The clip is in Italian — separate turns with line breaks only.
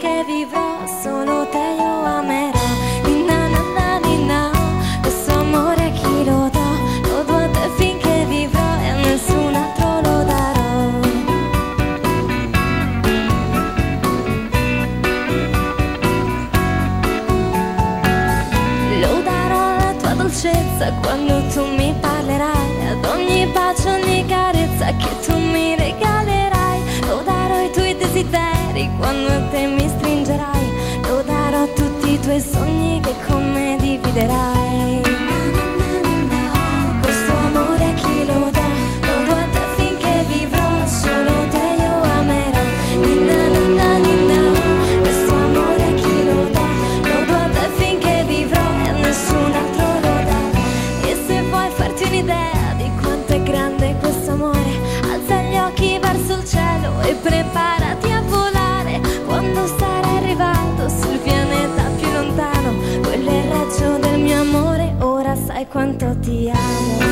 che vivrò solo te io amerò. Ninna nanna ninna questo amore chi lo do lo do a te finché vivrò e a nessun altro lo darò. Lo darò la tua dolcezza quando tu mi parlerai. Ad ogni bacio ogni carezza che tu mi regalerai. Lo darò i tuoi desideri quando te mi quanto ti amo.